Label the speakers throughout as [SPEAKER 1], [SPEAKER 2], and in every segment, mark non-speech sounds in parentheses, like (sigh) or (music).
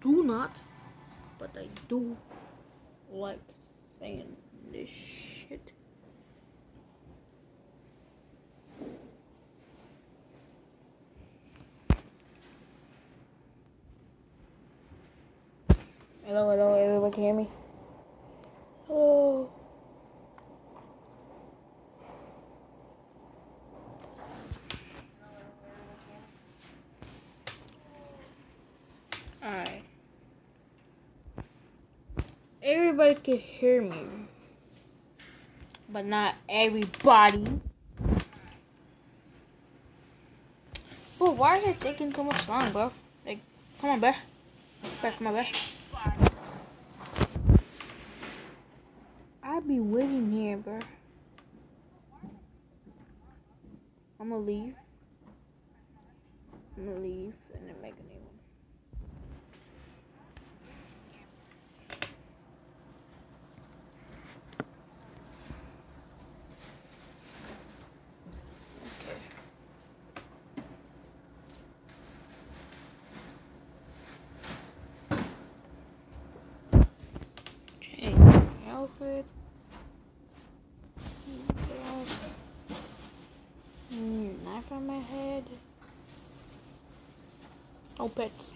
[SPEAKER 1] do not, but I do like saying this shit. Hello, hello, everybody can hear me? Hello. Alright. Everybody can hear me. But not everybody. Bro, why is it taking so much long, bro? Like, come on, bro. Back, come on, bro. I'll be waiting here, bro. I'm gonna leave. I'm gonna leave and then make a new one. Okay. Change my outfit. Mm, Knife on my head. Oh, pets.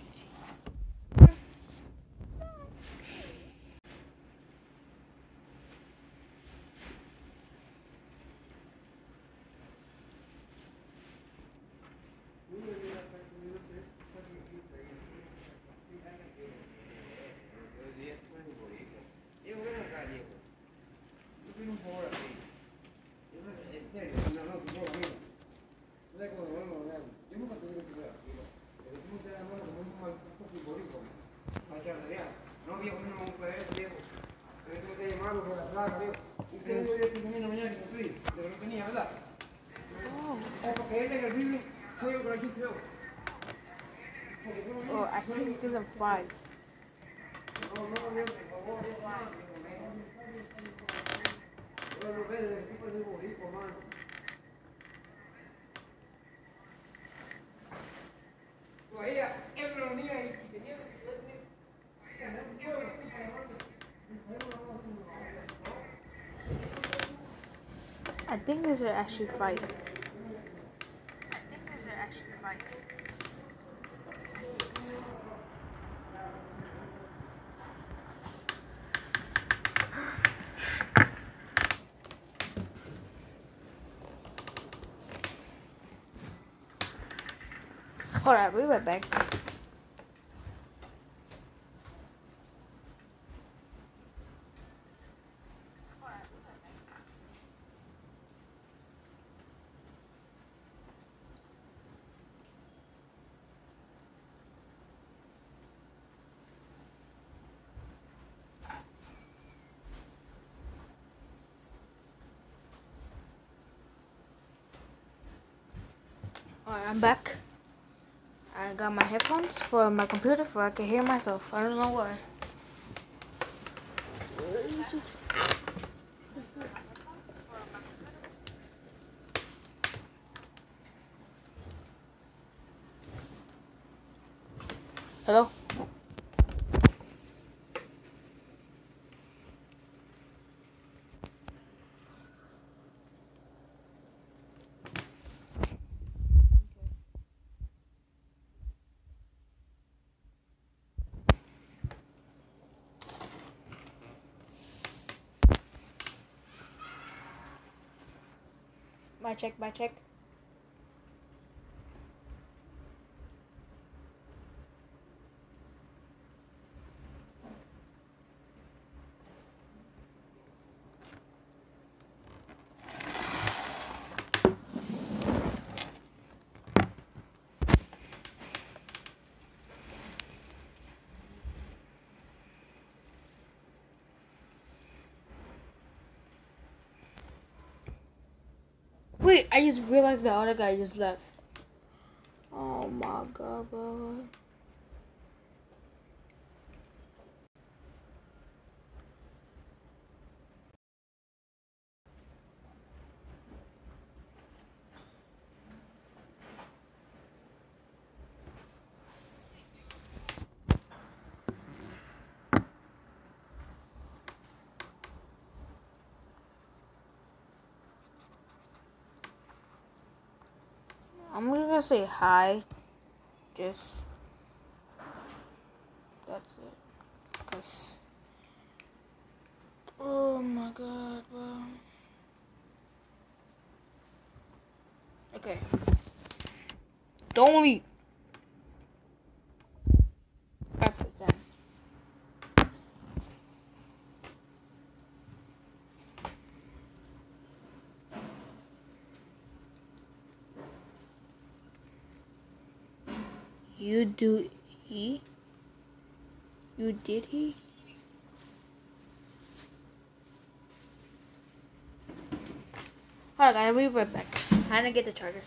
[SPEAKER 2] Lo unía y y tenía
[SPEAKER 1] I think there's actually five. On, we went back. Alright, I'm back. I got my headphones for my computer so I can hear myself. I don't know why. My check, my check. Wait, I just realized the other guy just left. Oh my god, bro. Just say hi. Just that's it. Cause oh my god, bro. Okay. Don't leave. You do he? You did he? Alright guys, we'll be right back. I didn't get the charger.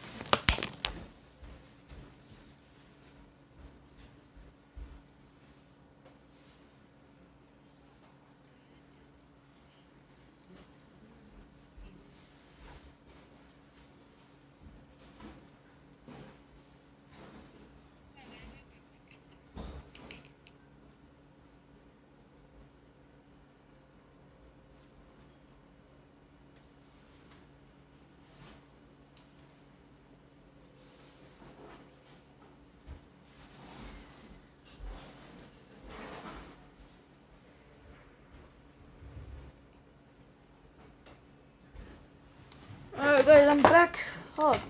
[SPEAKER 1] Alright guys, I'm back. Oh.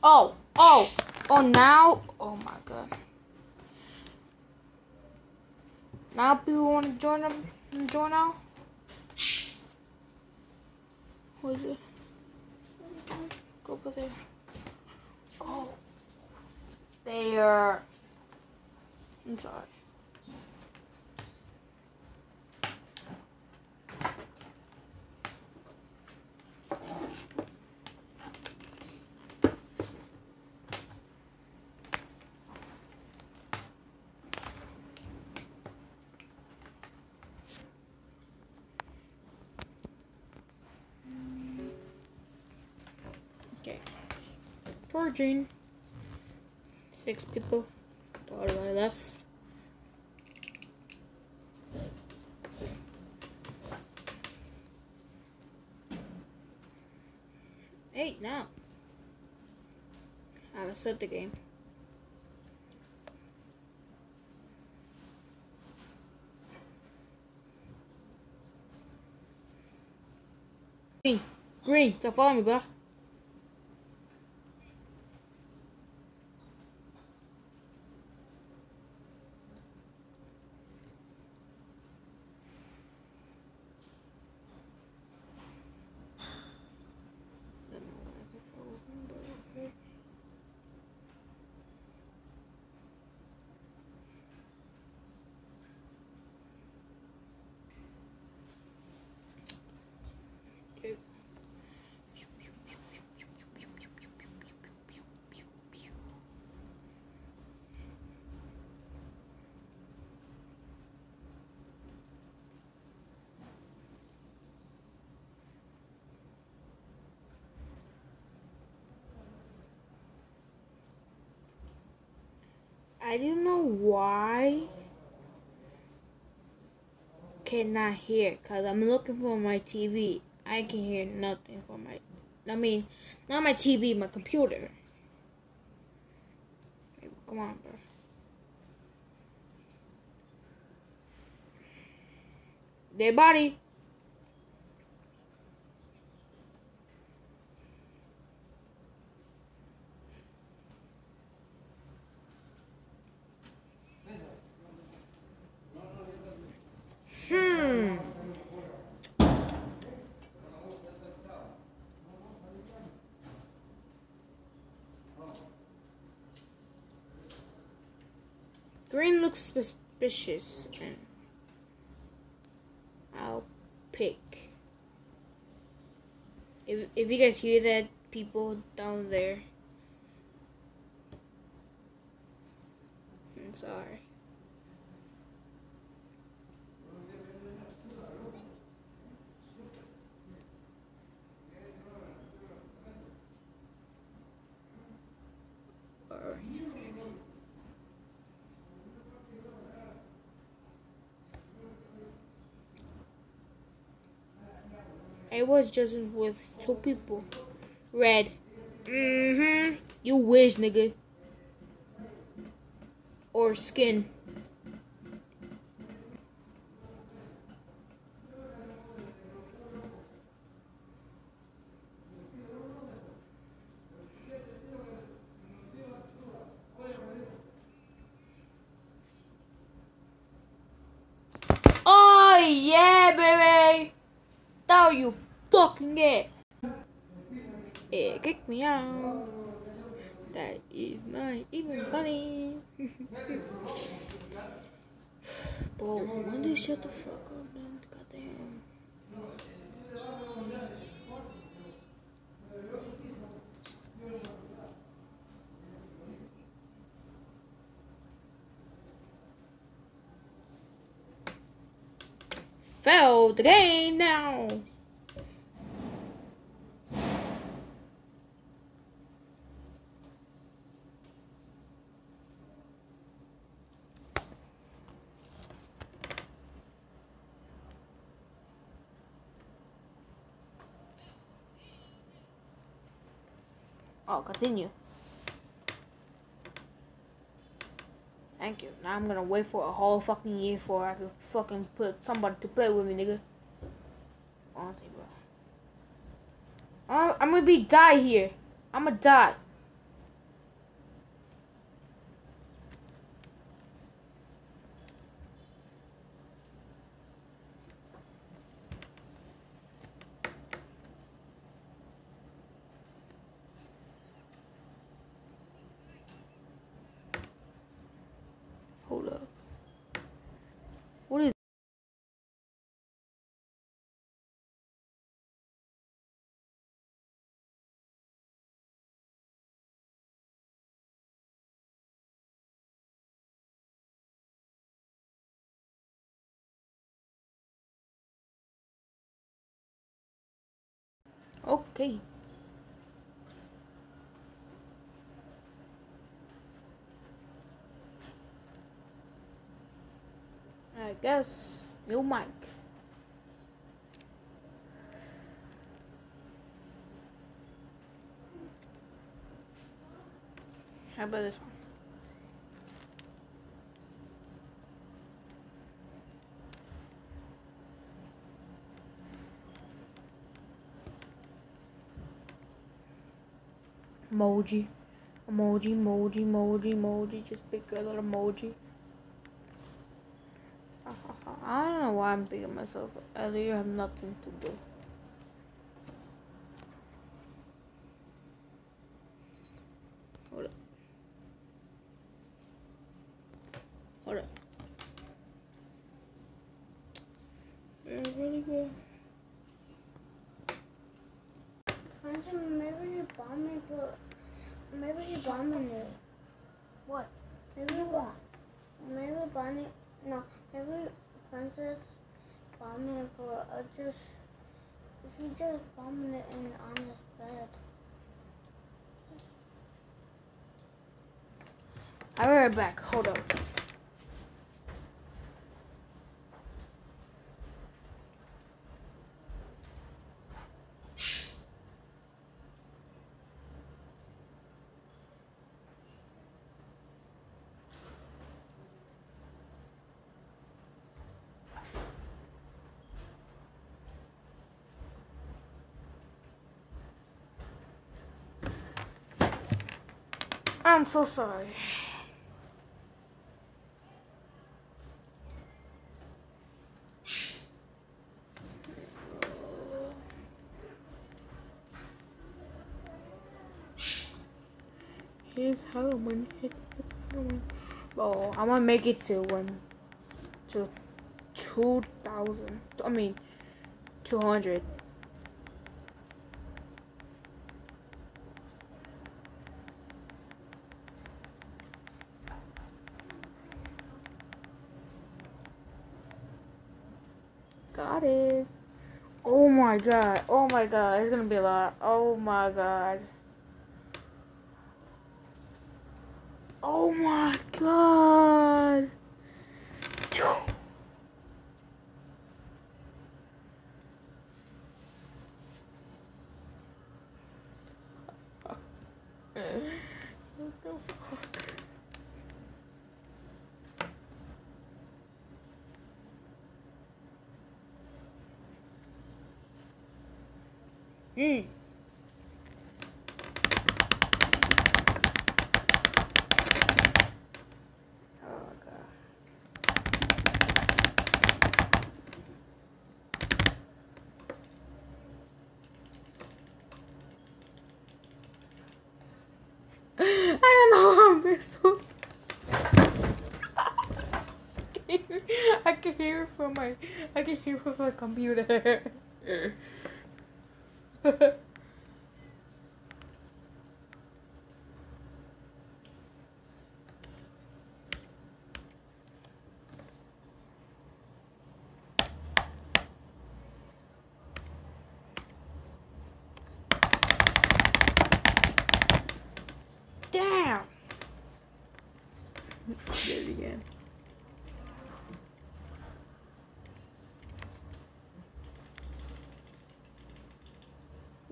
[SPEAKER 1] Oh, oh, oh now oh my god. Now people want to join them join now? What is it? Go over there. Oh. There. I'm sorry. Charging. Six people. All the way left. Eight now. I have start the game. Green, green, so follow me, bro. I don't know why cannot hear because I'm looking for my TV. I can hear nothing from my, I mean, not my TV, my computer. Come on, bro. Dead body. Hmm. Green looks suspicious and I'll pick. If if you guys hear that people down there I'm sorry. I was just with two people. Red. Mm-hmm. You wish, nigga. Or skin. Oh yeah, baby! Thought you fucking get. It eh, kicked me out. That is not even funny. Bro, when they shut the fuck up, man? Goddamn. Failed the game now. Oh, continue. Thank you. Now I'm gonna wait for a whole fucking year for I can fucking put somebody to play with me, nigga. Honestly, bro. Oh, I'm gonna be die here. I'm gonna die. Hold up. What is Okay. I guess new mic. How about this one? Emoji. Emoji, emoji, emoji, emoji. Just pick a little emoji. I don't know why I'm thinking myself. I literally have nothing to do. Hold up. Hold up. Good.
[SPEAKER 3] Princess, maybe you bomb me, but maybe you bomb me.
[SPEAKER 1] What?
[SPEAKER 3] Maybe you bomb. Maybe Bonnie. No, maybe Princess bomb me, but uh, I just he just bombed it in on his bed.
[SPEAKER 1] I'll be right back. Hold up. I'm so sorry. Here's how I'm gonna hit Oh, I'm gonna make it to one to two thousand. I mean, two hundred. Got it. Oh my god. Oh my god. It's gonna be a lot. Oh my god. Oh my god. Mm. I don't know how I'm so (laughs) I can hear from my I can hear from my computer. (laughs) Did it again.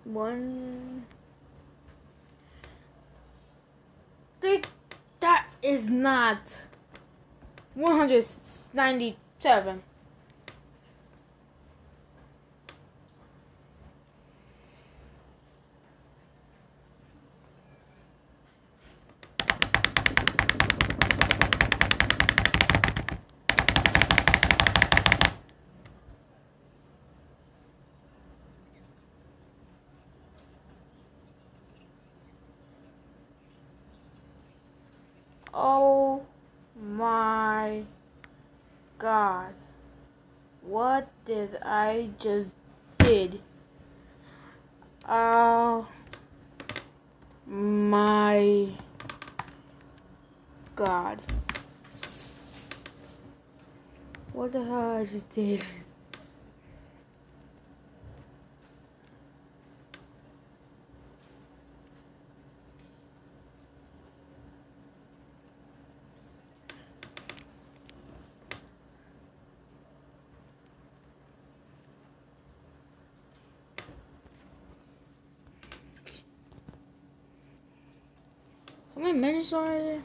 [SPEAKER 1] One. That is not 197. Oh my god. What did I just did? Oh my god. What the hell I just did? Minutes there?